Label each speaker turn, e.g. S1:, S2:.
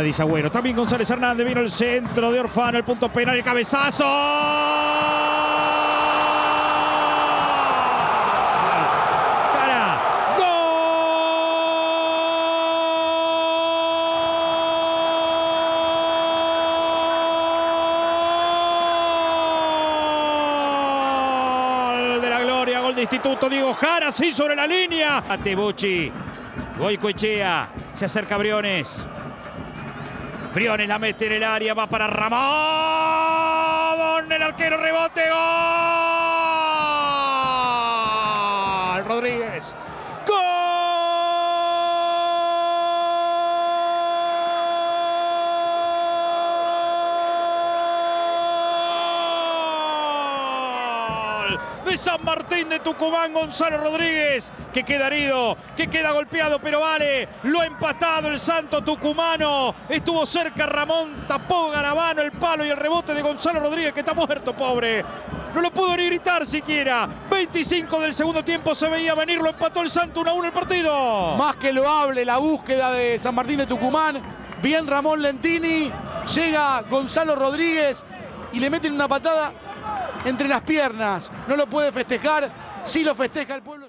S1: Dice Agüero. También González Hernández vino el centro de Orfano, el punto penal, el cabezazo. Cara. Gol de la gloria, gol de Instituto Diego Jara, sí sobre la línea. Atebuchi, Goicoechea, se acerca Briones. Briones la mete en el área, va para Ramón, el arquero rebote, gol. Rodríguez. Gol de San Martín de Tucumán, Gonzalo Rodríguez, que queda herido, que queda golpeado, pero vale, lo ha empatado el santo tucumano, estuvo cerca Ramón, tapó Garabano el palo y el rebote de Gonzalo Rodríguez, que está muerto, pobre. No lo pudo ni gritar siquiera. 25 del segundo tiempo se veía venir, lo empató el Santo 1-1 el partido.
S2: Más que loable la búsqueda de San Martín de Tucumán. Bien Ramón Lentini. Llega Gonzalo Rodríguez y le meten una patada entre las piernas. No lo puede festejar. Sí lo festeja el pueblo.